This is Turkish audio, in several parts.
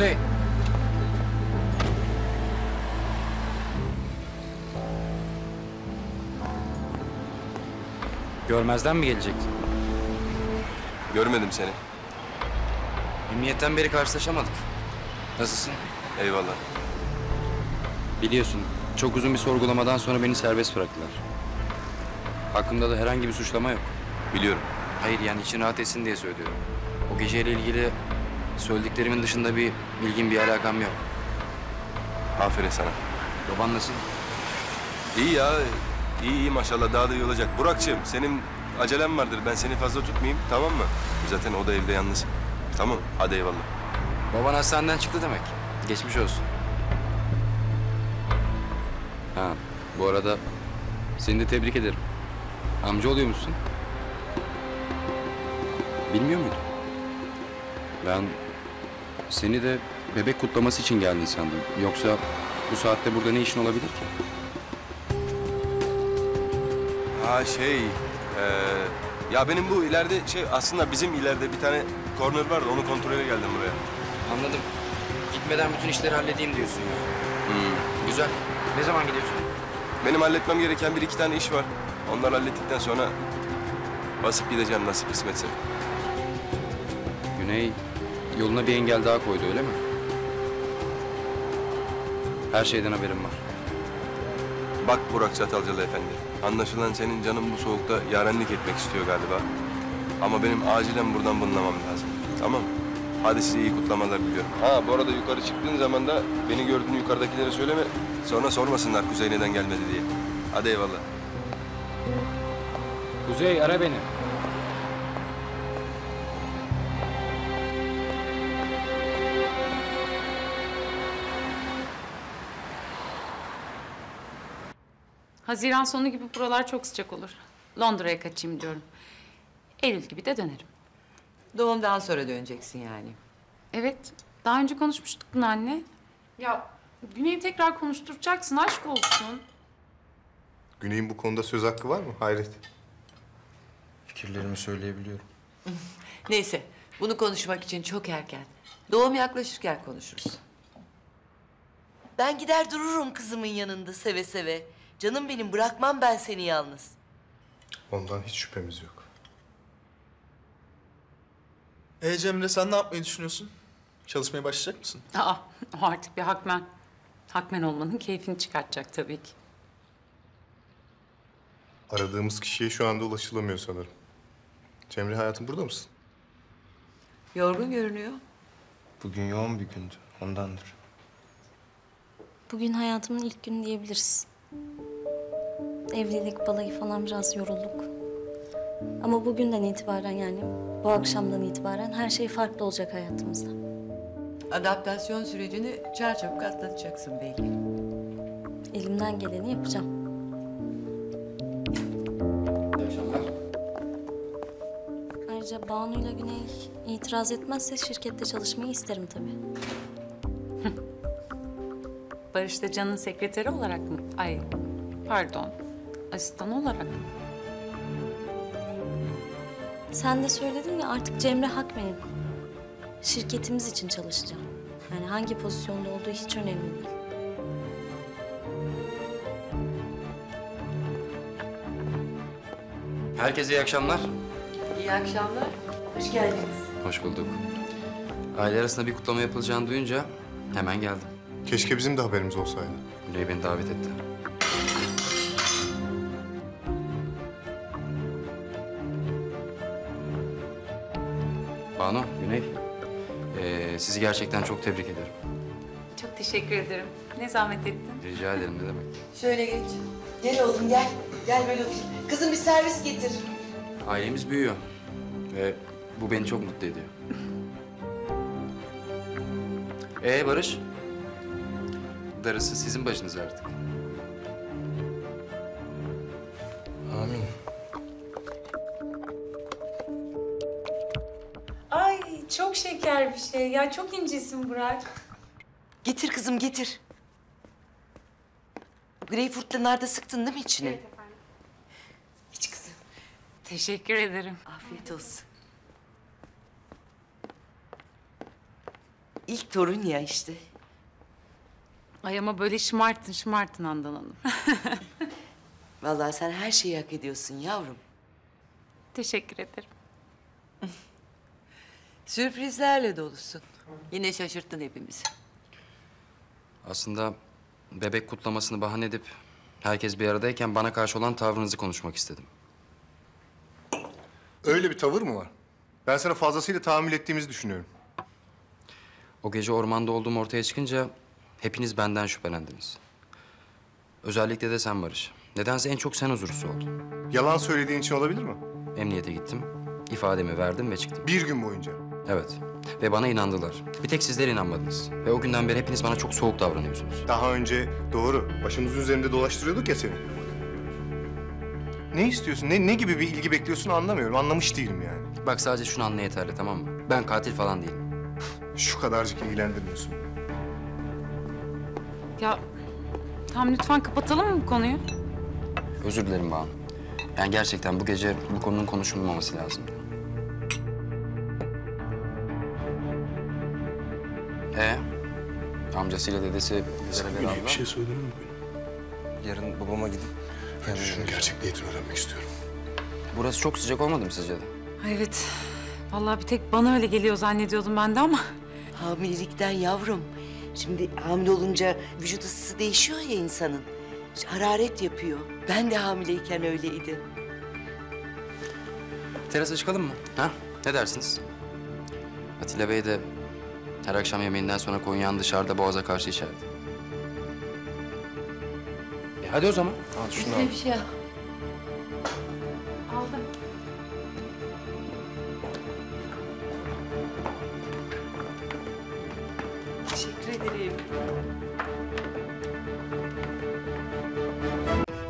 Kuzey. Görmezden mi gelecektin? Görmedim seni. Emniyetten beri karşılaşamadık. Nasılsın? Eyvallah. Biliyorsun, çok uzun bir sorgulamadan sonra beni serbest bıraktılar. Hakkımda da herhangi bir suçlama yok. Biliyorum. Hayır yani için rahat etsin diye söylüyorum. O geceyle ilgili söylediklerimin dışında bir bilgim, bir alakam yok. Aferin sana. Baban nasıl? İyi ya. İyi iyi maşallah daha da iyi olacak. Burak'cığım senin acelen vardır. Ben seni fazla tutmayayım tamam mı? Zaten o da evde yalnız. Tamam hadi eyvallah. Baban hastaneden çıktı demek. Geçmiş olsun. Ha, bu arada seni de tebrik ederim. Amca oluyormuşsun. Bilmiyor muydun? Ben seni de bebek kutlaması için geldin sandım. Yoksa bu saatte burada ne işin olabilir ki? Ha şey... eee, ya benim bu ileride şey aslında bizim ileride bir tane corner vardı. Onu kontrole geldim buraya. Anladım. Gitmeden bütün işleri halledeyim diyorsun ya. Güzel. Ne zaman gidiyorsun? Benim halletmem gereken bir iki tane iş var. Onları hallettikten sonra basıp gideceğim nasip kısmetse. Güney yoluna bir engel daha koydu öyle mi? Her şeyden haberim var. Bak Burak Çatalcalı Efendi. Anlaşılan senin canın bu soğukta yarenlik etmek istiyor galiba. Ama benim acilen buradan bulunamam lazım. Tamam Hadi size iyi kutlamalar diliyorum. Ha bu arada yukarı çıktığın zaman da beni gördüğünü yukarıdakilere söyleme. Sonra sormasınlar Kuzey neden gelmedi diye. Hadi eyvallah. Kuzey ara beni. Haziran sonu gibi buralar çok sıcak olur. Londra'ya kaçayım diyorum. Eylül gibi de dönerim. Doğumdan sonra döneceksin yani. Evet, daha önce konuşmuştuk bunu anne. Ya Güney'i tekrar konuşturacaksın, aşk olsun. Güney'in bu konuda söz hakkı var mı? Hayret. Fikirlerimi söyleyebiliyorum. Neyse, bunu konuşmak için çok erken. Doğum yaklaşırken konuşuruz. Ben gider dururum kızımın yanında seve seve. Canım benim bırakmam ben seni yalnız. Ondan hiç şüphemiz yok. Ee Cemre sen ne yapmayı düşünüyorsun? Çalışmaya başlayacak mısın? Aa, o artık bir hakmen. Hakmen olmanın keyfini çıkartacak tabii ki. Aradığımız kişiye şu anda ulaşılamıyor sanırım. Cemre hayatım burada mısın? Yorgun görünüyor. Bugün yoğun bir gündü. Ondandır. Bugün hayatımın ilk günü diyebiliriz. Evlilik, balayı falan biraz yorulduk. Ama bugünden itibaren yani bu akşamdan itibaren her şey farklı olacak hayatımızda. Adaptasyon sürecini çarçabuk atlatacaksın belki. Elimden geleni yapacağım. Ayrıca Banu ile Güney itiraz etmezse şirkette çalışmayı isterim tabii. Barış da Can'ın sekreteri olarak mı? Ay, pardon, asistan olarak? Sen de söyledin ya artık Cemre Hakmen'im. Şirketimiz için çalışacağım. Yani hangi pozisyonda olduğu hiç önemli değil. Herkese iyi akşamlar. İyi akşamlar. Hoş geldiniz. Hoş bulduk. Aile arasında bir kutlama yapılacağını duyunca hemen geldim. Keşke bizim de haberimiz olsaydı. Güney beni davet etti. Banu, Güney. ee, sizi gerçekten çok tebrik ederim. Çok teşekkür ederim. Ne zahmet ettin. Rica ederim ne demek. Şöyle geç. Gel oğlum gel. Gel böyle otur. Kızım bir servis getir. Ailemiz büyüyor ve bu beni çok mutlu ediyor. Ee Barış? Darısı sizin başınıza artık. Şeker bir şey. Ya çok incesin Burak. Getir kızım getir. Greyfurt'la narda sıktın değil mi içine? İç kızım. Teşekkür ederim. Afiyet olsun. ilk torun ya işte. Ay ama böyle şımartın şımartın Handan Hanım. Vallahi sen her şeyi hak ediyorsun yavrum. Teşekkür ederim. Sürprizlerle dolusun. Yine şaşırttın hepimizi. Aslında bebek kutlamasını bahane edip herkes bir aradayken bana karşı olan tavrınızı konuşmak istedim. Öyle bir tavır mı var? Ben sana fazlasıyla tahammül ettiğimizi düşünüyorum. O gece ormanda olduğum ortaya çıkınca hepiniz benden şüphelendiniz. Özellikle de sen Barış. Nedense en çok sen huzursuz oldun. Yalan söylediğin için olabilir mi? Emniyete gittim, ifademi verdim ve çıktım. Bir gün boyunca. Evet ve bana inandılar. Bir tek sizler inanmadınız. Ve o günden beri hepiniz bana çok soğuk davranıyorsunuz. Daha önce doğru başımızın üzerinde dolaştırıyorduk ya seni. Ne istiyorsun? Ne, ne gibi bir ilgi bekliyorsun anlamıyorum. Anlamış değilim yani. Bak sadece şunu anla yeterli tamam mı? Ben katil falan değilim. Şu kadarcık ilgilendirmiyorsun. Ya tam lütfen kapatalım mı bu konuyu? Özür dilerim Banu. Yani gerçekten bu gece bu konunun konuşulmaması lazım. Ee, amcasıyla dedesi bizlere beraber. şey söyledin mi? Yarın babama gidip... Önce şunun gerçek niyetini öğrenmek istiyorum. Burası çok sıcak olmadı mı sizce de? Ay evet. Vallahi bir tek bana öyle geliyor zannediyordum ben de ama. Hamilelikten yavrum. Şimdi hamile olunca vücut ısısı değişiyor ya insanın. İşte hararet yapıyor. Ben de hamileyken öyleydim. Terasa çıkalım mı? Ha? Ne dersiniz? Atilla Bey de her akşam yemeğinden sonra Konya'nın dışarıda boğaza karşı içerdi. E hadi o zaman. Al şunu al. Bir şey al. Aldım. Teşekkür ederim.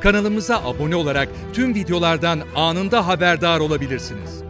Kanalımıza abone olarak tüm videolardan anında haberdar olabilirsiniz.